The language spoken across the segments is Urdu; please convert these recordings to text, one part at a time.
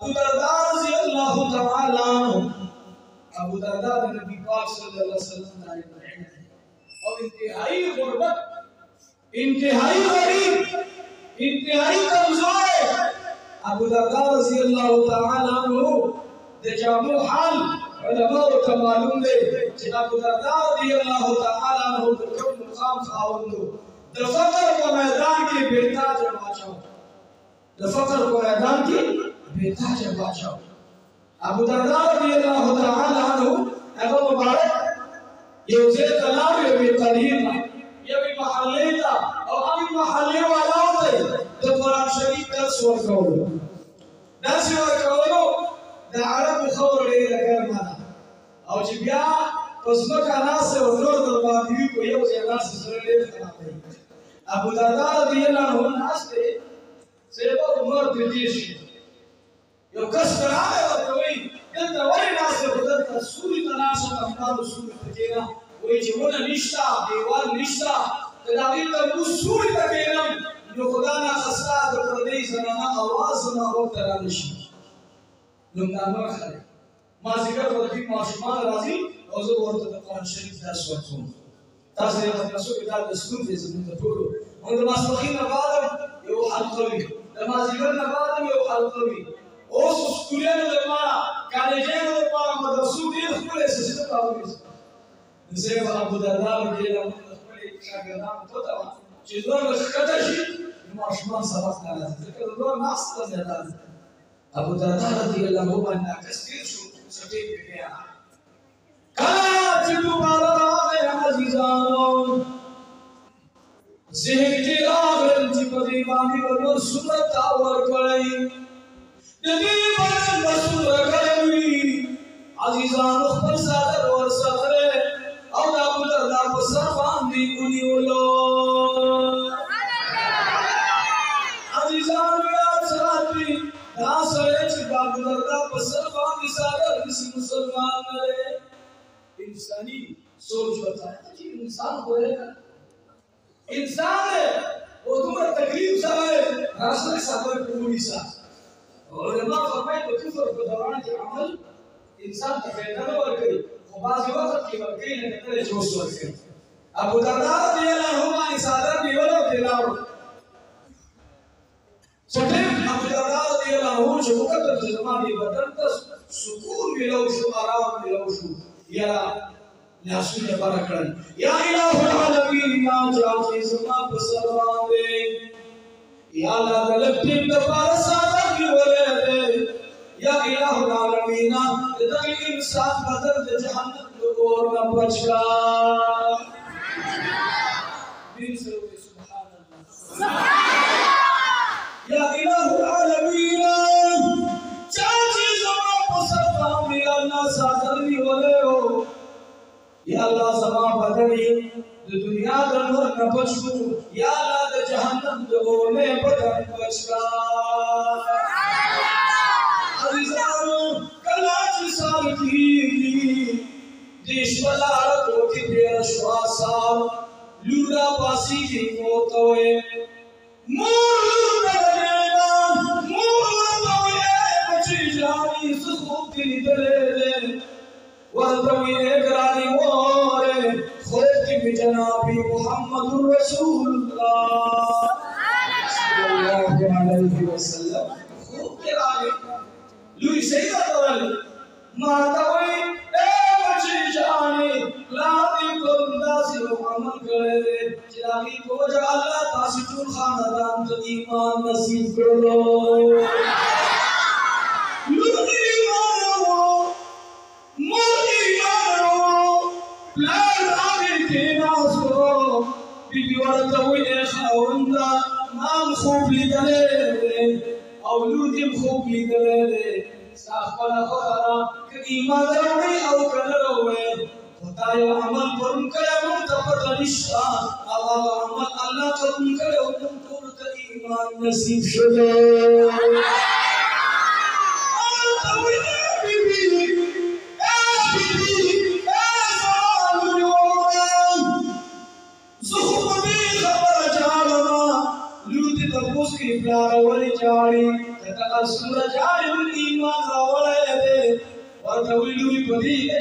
ابو درداء رضی اللہ تعالی عنہ ابو درداء نبی پاک صلی اللہ علیہ وسلم کا بہن ہے اور انتہائی غربت انتہائی غریب انتہائی کمزور ابو درداء رضی اللہ تعالی عنہ دے جامو حال علماء ته معلوم دی چې ابو درداء رضی الله تعالی عنہ د کوم مقام خاوندو د فقر په میدان کې بیرتاج بادشاہ د فقر په میدان کې بیرتاج بادشاہ ابو درداء رضی الله تعالی عنہ هغه مبارک یو ځای ته لاړ یو یې تغییر یو محلې ته او هغه محلې والاو ته د قرآن شریف درس ورکولو درس ورکولو د عربو خبره ډېره ګرمه ده او چې بیا په ځمکه ناسته او نور در باندې وي په یو ځای ناسته سره ډېر خراب دی ابو درداء رضی الله عنه ناست دی سیبا عمر د دې شي یو کس راغی ورته وایي دلته ولې ناسته خو دلته سوري ته ناسته همدارو سوري ته کښېنه وایي چې ونه نشته دیوال نشته که د هغې تربوز سوري ته کښېنم نو خدا ناخسته د پردۍ زنانه اواز زما غوږ ته رانشي نو دا برخه ده مازدیګر ورته ماشومان راځي او زه ورته د قرآن شریف درس ورکوم تاسو یې په تاسو کې دا دستور دی زموږ د ټولو موږ د ماسپښین نه بعد یو حلقه وي د مازدیګر نه بعد یو حلقه وي اوس سکولیانو لپاره کالجانو لپاره مدرسو ډېر ښکلی سیسټم راوړي زه به ابو درداء رضی الله عنه خپلې شاګردانو ته وته چې دوه ښکته شي نو ماشومان سبق ته راځي ځکه د دوه ناسته زیاته ده ابو درداء رضی الله عنه باندې عکس تیر شو سټې په بیا کله چې دوباره راغی عزیزانو ذهن کې راغلل چې په دې باندې به نور صورت تا ورکړی عزیزانو خپل صادر ور سره او د ابو درداء په سر باندې ونیولو عزیزانو یاد ساتي دا سره چې د ابو درداء په سر باندې صادر کسی مسلمان نه انسانی سوچ بتایا کہ جی انسان ہوئے گا انسان ہے، وہ تمہیں تکلیف سا ہے۔ راسل صبر، پوری سا علماء فرمائے تو کفر کو دوران کے عمل انسان ته تفیدہ نہ ورکری وہ بعضی وقت کی ورکری نے کتنے جوش ورکری ابو درداء رضی الله اللہ عنہ صادر نیولو دلاو سٹیم ابو درداء رضی اللہ عنہ چې وکړه چې زمانه بدن ته سکون ملو شو آرام ملو شو یا لاسونه بار کړل یا الہ العالمین یا جاتی زما په سر باندې یا الله د لټیم د پار ساده کی ولې یا الہ العالمین د انسان بدل د جهنم د اور نه بچا دین سره سبحان الله یا الہ العالمین چاچی زما په سر باندې الله ساده کی ولې یا الله زما بدني د دنیا د نور نه یا الله د جهنم د اورنه بدن بچا خلق بجنابی محمد رسول اللہ۔ صلی اللہ۔ علیہ وسلم خوب کرانی لوی سیدہ قول ماتوی کړي چې هغه بوج الله تاسو ټول خاندان ته ایمان نصیب کړو نام خوب لیدلی او لور دیم خوب لیدلی ستا خپله خوښه ده که ایمان راوړې او که نه راوړې خوب لی دلے صاف پلا خورا کہ ایمان روڑی او عمل پرم کرے منتفر ایمان نصیب پلار ولی ایمان ورته ویلو په دې کې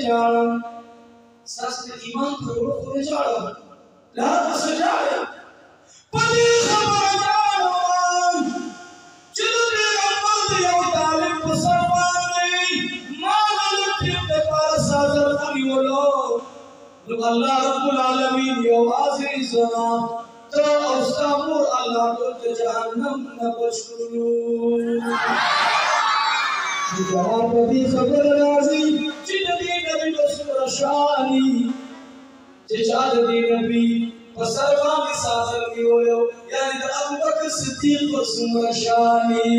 جاړم ساست ایمان پر ورو خو جاړم لا تاسو جاړم په دې خبره جاړم چې د پیغمبر د یو طالب په سر باندې ما ولې د پار سازر ونیولو نو الله رب العالمین یو آخری زمان تو اوستامور الله تو جهنم نه بچو جواب دې خبر راځي چې نبی نبی رسول شانی چې چا دې نبی په سر باندې ساتل کیو یعنی د ابو بکر صدیق رسول شانی